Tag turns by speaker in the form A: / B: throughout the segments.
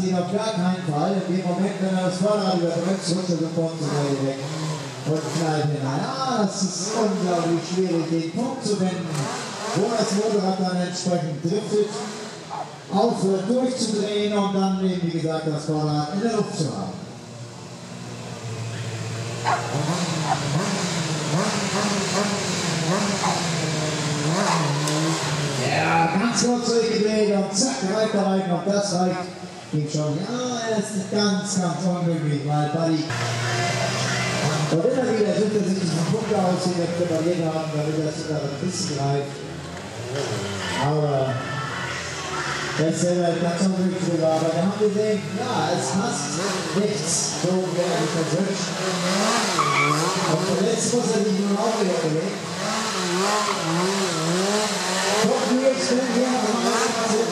A: das geht auf gar keinen Fall. In dem Moment, wenn er das Vorderrad überdrückt, rutscht er sofort zur Seite weg und knallt hinein. Ah, das ist unglaublich schwierig, den Punkt zu wenden, wo das Motorrad dann entsprechend driftet, aufhört durchzudrehen und dann eben, wie gesagt, das Vorderrad in der Luft zu haben. Ja, ganz kurz durchgedreht und zack, weiter rein und das reicht ihm schon. Ja, er ist ganz, ganz unglücklich, weil Buddy. Und immer wieder sucht er sich diesen Punkt aus, den wir präpariert haben, damit er sogar ein bisschen greift. Aber er ist selber ganz unglücklich drüber. Aber wir haben gesehen, ja, es passt nichts, so wie er sich das wünscht. Und zuletzt muss er sich nun auch wieder bewegen. Wir jetzt, wenn wir Das ist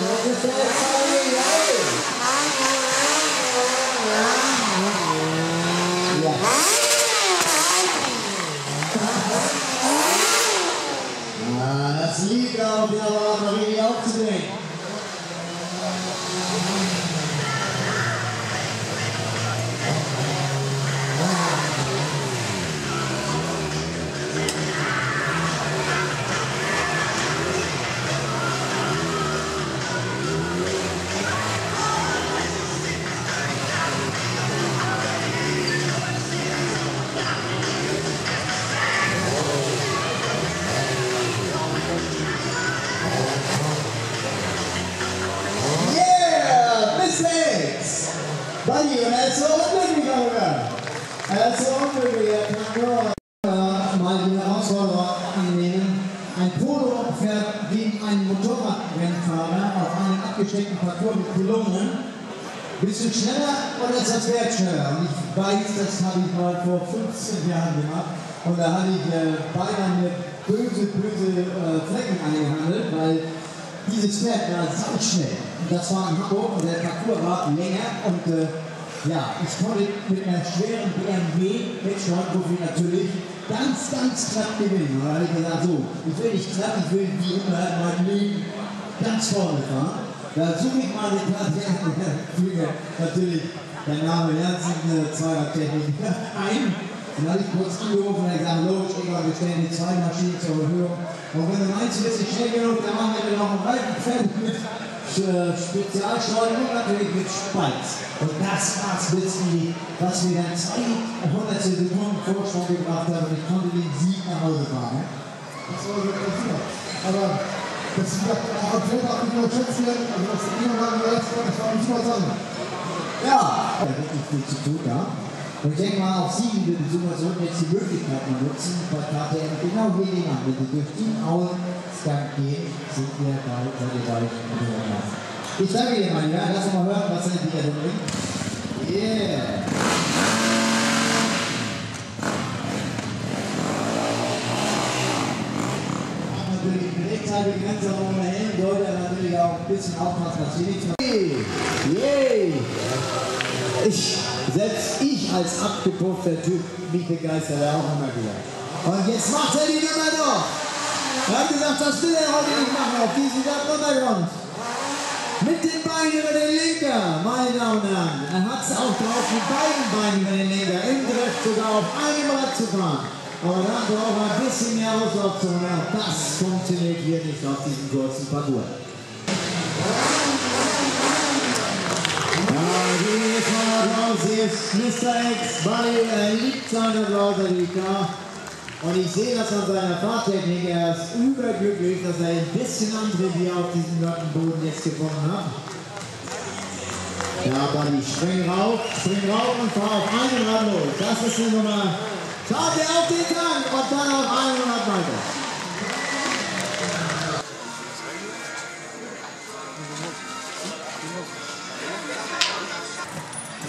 A: unglücklich, er kann nur äh, mal die Herausforderung annehmen. Ein Polo fährt wie ein Motorradrennfahrer auf einem abgesteckten Parcours mit Pylonen. Bist du schneller oder ist das Pferd schneller? Und ich weiß, das habe ich mal vor 15 Jahren gemacht. Und da hatte ich äh, beinahe mir böse, böse äh, Flecken angehandelt, weil dieses Pferd war sauschnell. Und das war in Hamburg und der Parcours war länger und äh, ja, ich konnte mit einer schweren BMW Schornprofi natürlich ganz, ganz knapp gewinnen. Da habe ich gesagt, so, ich will nicht knapp, ich will immer in meinem Leben ganz vorne fahren. Da suche ich mal ja, Flüge, natürlich, der Name Janssen, äh, Zweiertechnik, ein. Dann habe ich kurz angerufen und gesagt, los, Ingwer, wir stellen die zwei Maschinen zur Erhöhung. Und wenn du meinst, du bist nicht schnell genug, dann machen wir noch einen weiten Pferd mit äh, Spezialsteuerung und natürlich mit Speiz. Und das war's letztendlich, was mir dann 200 Sekunden Vorsprung gebracht hat und ich konnte den Sieg nach Hause fahren.
B: Das war ganz super. Aber das wird auch am Feld auch nicht nur schätzen also was die Niederlage leistet, das war eine super Sache.
A: Ja, da wird nicht viel zu tun da. Und ich denke mal, auch Sie in der Situation jetzt die Möglichkeit mal nutzen, bei KTM genau den Wenn Sie durch den Ausgang gehen, sind wir bald, seid ihr der Klasse. Ich danke dir, mein Herr. Lass mal hören, was er wieder bringt. Yeah. natürlich die Drehzahlbegrenzer ohne Helm sollte er natürlich auch ein bisschen aufpassen, dass hier nichts Yay! Yay! Ich, selbst ich als abgepuffter Typ, mich begeistert er auch immer wieder. Und jetzt macht er die Nummer doch! Er hat gesagt, das will er heute nicht machen, auf diesen Untergrund. Mit den Beinen über den Lenker, meine Damen und Herren. Er hat es auch drauf, mit beiden Beinen über den Lenker, im Drift sogar auf einem Rad zu fahren. Aber dann braucht er ein bisschen mehr Auslaufzone. Das funktioniert hier nicht auf diesem kurzen Parcours. Ja, die Fahrt raus, hier ist Mr. X, Buddy, er liebt seine Blauser, die klar. Und ich sehe das an seiner Fahrtechnik, er ist überglücklich, dass er ein bisschen Antrieb hier auf diesem glatten Boden jetzt gefunden hat. Ja, Buddy, spring rauf, spring rauf und fahr auf einen Rad los. Das ist die Nummer. Schaut ihr auf den Tank und dann auf einen Rad weiter.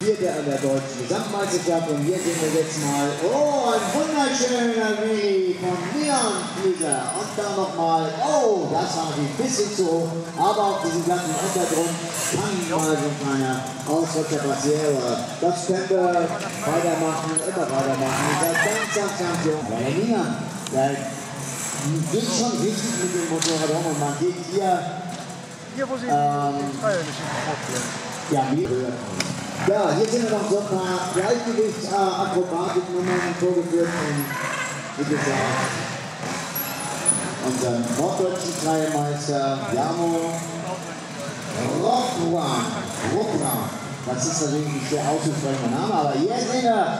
A: Vierter an der deutschen Gesamtmeisterschaft und hier sehen wir jetzt mal, oh, ein wunderschöner Weg von Leon Flieger und dann nochmal, oh, das war ein bisschen zu hoch, aber auf diesem glatten Untergrund kann mal so ein kleiner Ausrutscher passieren, das können wir weitermachen, immer weitermachen, seid ganz, ganz, ganz jung. Herr Leon, der geht schon richtig mit dem Motorrad um und man geht hier
C: Hier, wo sie
A: Ähm.
C: die Teile aufklären.
A: Ja, wie Ja, hier sind noch so ein paar Gleichgewichtsakrobatiknummern vorgeführt und wie gesagt, unseren norddeutschen Freimeister Jamo Rockwan. Rockwan. Das ist natürlich ein schwer auszusprechender Name, aber hier sehen wir,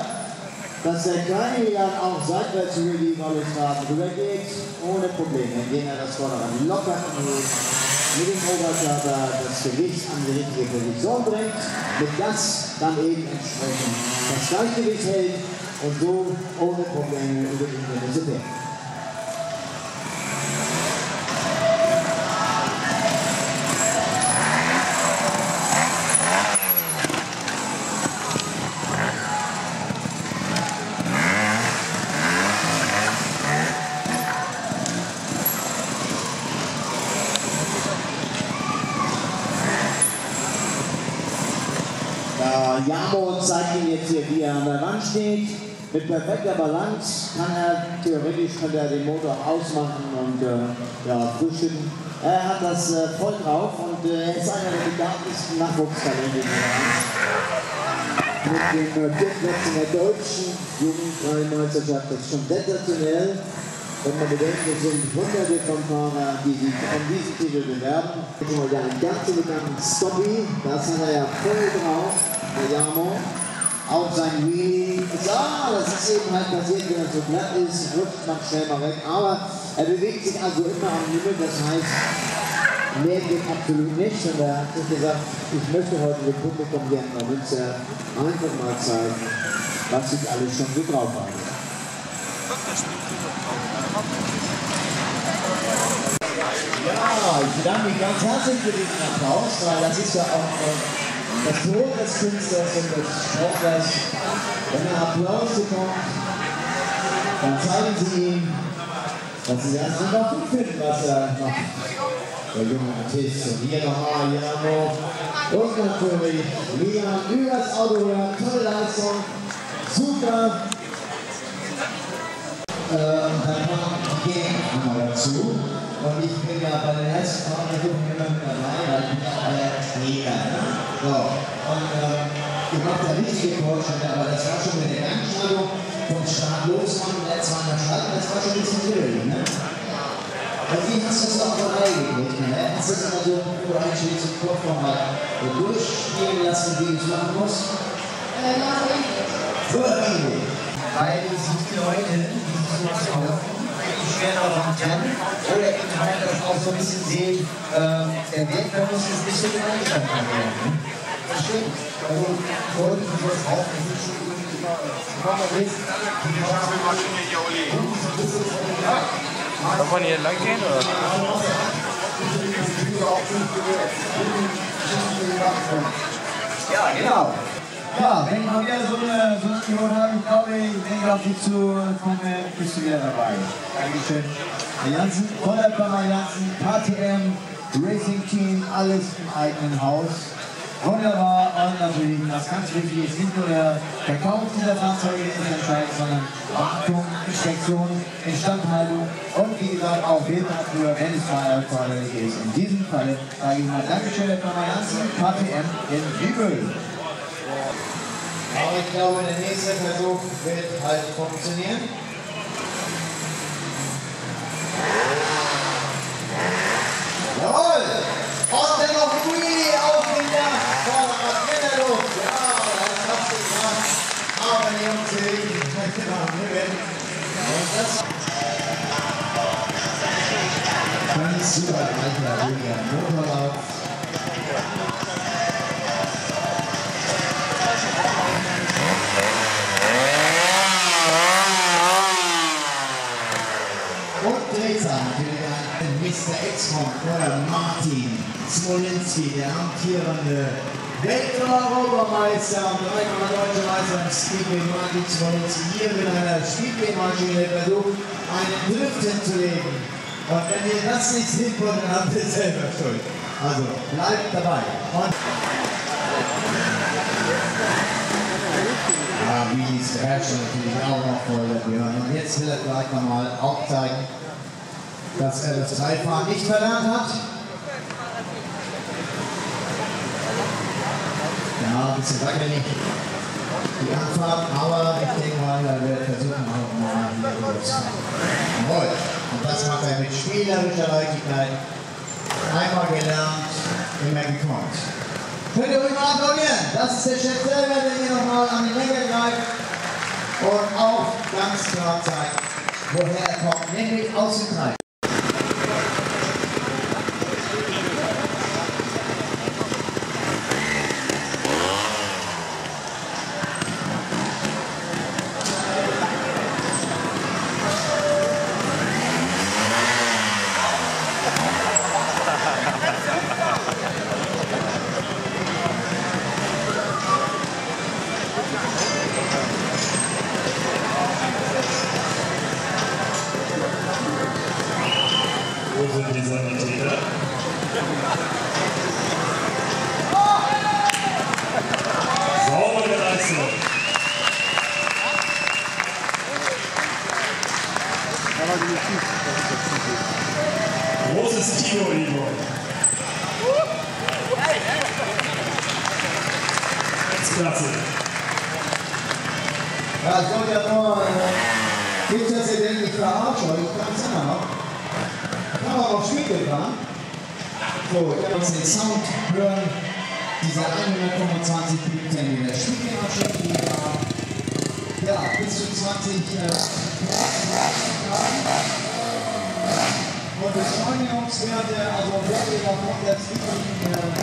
A: dass der Kleine dann auch seitwärts über die Balustraden rübergeht, ohne Probleme. Indem er das Vorderrad locker mit dem Oberkörper das Gewicht an die richtige Position bringt, mit das dann eben entsprechend das Gleichgewicht hält und so ohne Probleme über die Hindernisse Jamo zeigt Ihnen jetzt hier, wie er an der Wand steht. Mit perfekter Balance kann er, theoretisch könnte er den Motor ausmachen und äh, ja, frühstücken. Er hat das äh, voll drauf und äh, er ist einer der begabtesten Nachwuchstalente. Mit den äh, Plätzen der deutschen Jugendfreimeisterschaft, das ist schon sensationell. Wenn man bedenkt, es sind hunderte von Fahrern, die sich an diesen Titel bewerben. Jetzt haben wir einen ganz bekannten Stoppy, das hat er ja voll drauf Jamo. Auch sein Wheelie. Ja, das ist eben halt passiert, wenn er so glatt ist, rutscht man schnell mal weg. Aber er bewegt sich also immer am Limit, das heißt, mehr geht absolut nicht. Und er hat sich gesagt, ich möchte heute dem Publikum in der Münze einfach mal zeigen, was ich alles schon so drauf habe. Ja, ich bedanke mich ganz herzlich für diesen Applaus, weil das ist ja auch äh, das Brot des Künstlers und des Sportlers, wenn er Applaus bekommt, dann zeigen Sie ihm, dass Sie das einfach gut finden, was er macht. Der junge Artist. Und hier nochmal Jano und natürlich Lian übers Auto hören. Tolle Leistung. Super. Ähm, dann gehen wir dazu. Und ich bin ja bei den letzten Partnergruppen immer mit dabei, weil ich bin ja auch der Trainer. Ne? So, und ähm, ihr macht ja richtige Fortschritte, aber das war schon mit der Gangschaltung vom Start los, von der 200 Schalten, das war schon ein bisschen schwierig. Ne? Und wie hast du das auf der Reihe gekriegt? Ne? Hast du das also, wo du eigentlich zum Kurform halt durchspielen lassen, wie du es machen musst?
C: Äh, nach
A: So ähnlich.
C: Weil sich die Leute, die sich sowas kaufen, schwer daran kennen oder eben halt das auch so ein bisschen sehen, äh, der Weg uns ist ein bisschen eingeschränkt werden. Ne? Das stimmt. Also Leute, die das auch, ist schon irgendwie immer,
D: Darf man hier lang gehen oder?
C: Ja, genau. Ja, wenn ich mal wieder so eine, so eine Angebot habe, ich glaube, ich auf dich zu komme, bist du wieder dabei. Dankeschön. Herr Janssen, voller Firma Janssen, KTM, Racing Team, alles im eigenen Haus. Wunderbar und natürlich, das ganz wichtig ist, nicht nur der Verkauf dieser Fahrzeuge ist entscheidend, sondern Wartung, Inspektion, Instandhaltung und wie gesagt auch dafür, wenn es mal erforderlich ist. In diesem Fall sage ich mal Dankeschön, Herr Firma Janssen, KTM in Wiebel.
A: Aber ich glaube, der nächste Versuch wird halt funktionieren. Jawohl! Und dann noch Wheelie auf den Dach. Vorderrad in der Luft. Ja, das hast du gemacht. Aber die Jungs hier genau, Und das ganz super, alter, ruhiger Motorlauf. Exmont oder Martin Smolinski, der amtierende Welteuropameister und dreimal deutsche Meister im Speedway Martin Smolinski hier mit einer Speedway-Maschine versucht, einen Drift hinzulegen. Und wenn ihr das nicht hinbekommt, dann habt ihr selber Schuld. Also bleibt dabei. Und ja, wie die Scratch natürlich auch noch voll der Björn. Und jetzt will er gleich nochmal aufzeigen, dass er das Zeitfahren nicht verlernt hat. Ja, ein bisschen wackelig. Die Anfahrt, aber ich denke mal, da wird versuchen auch mal durchzukommen. Jawohl. Und das macht er mit spielerischer Leichtigkeit. Einmal gelernt, immer gekonnt. Könnt ihr ruhig mal applaudieren. Das ist der Chef selber, der hier nochmal an die Lenker greift und auch ganz klar zeigt, woher er kommt, nämlich aus dem Kreis.
E: Ganz klasse.
A: Ja, ich wollte ja nur, äh, nicht, dass ihr denkt, ich verarsche euch, ich kann immer noch. Ich kann auch Spiegel fahren. So, ihr könnt den Sound hören, dieser 125 cm Spiegelmaschine, die war, ja, bis zu 20 äh, und Beschleunigungswerte, also wirklich auf 100 äh,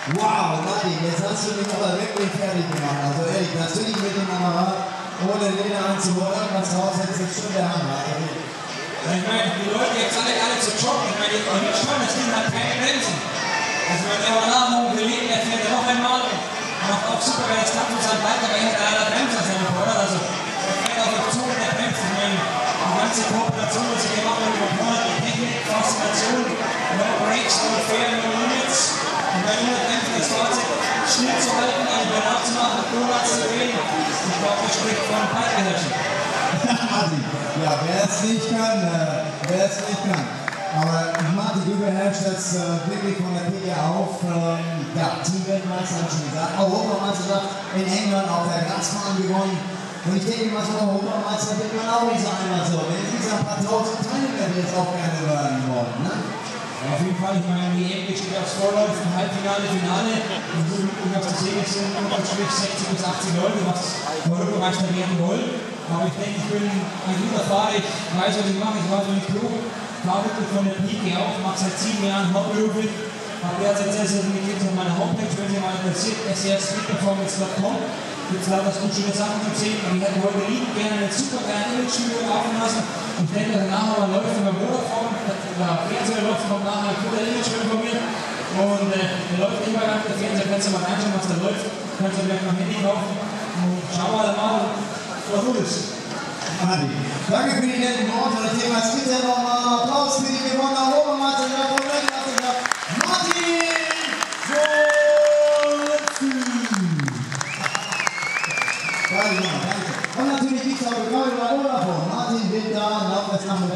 A: Wow, Martin, jetzt hast du mich aber wirklich fertig gemacht. Also ehrlich, natürlich mit dem Apparat, ohne Leder anzuholen, was raus ist jetzt schon der Hammer. Also,
F: Ich meine, die Leute jetzt alle, alle zu joggen, ich meine, die Stunde, das Ding hat keine Grenzen. Also wenn der Alarm hochgelegt, der fährt noch einmal. macht auch super geiles Kampf und sein Bike, Spricht von.
A: Adi, ja, wer es nicht kann, äh, wer es nicht kann. Aber Martin, du beherrschst das äh, wirklich von der Picke auf. Ähm, ja, Teamweltmeister, ich schon gesagt. Europameisterschaft in England auf der Grasbahn gewonnen. Und ich denke mal, so Europameister wird man auch nicht so einmal so. Wenn paar tausend Teilnehmer jetzt auch gerne werden wollen. Ne?
F: Auf jeden Fall, ich meine, die EM steht aufs Vorlauf, im Halbfinale, Finale. Und du, du hast gesehen, es sind unterstrich 60 bis 80 Leute, hast Europameister werden wollen. Aber ich denke, ich bin ein guter Fahrer, ich weiß, was ich mache, ich weiß, was ich tue. Fahre wirklich von der Pike auf, mache seit sieben Jahren hauptberuflich. Habe derzeit sehr, sehr Tipps auf meiner Homepage, wenn Sie mal interessiert, srspeedperformance.com. Gibt es lauter so schöne Sachen zu sehen. Und ich hätte heute liebend gerne eine super geile Image-Video laufen lassen. Und ich denke, danach aber läuft über Vodafone, der Fernseher läuft, kommt nachher ein guter Image von mir. Und äh, der läuft immer ganz, der Fernseher kannst du mal reinschauen, was da läuft. Kannst du vielleicht noch Handy kaufen. Und schau mal mal, was gut ist.
A: Adi, danke für die netten Worte. Das Thema ist bitte nochmal Applaus für die gewonnene Europameisterschaft come about.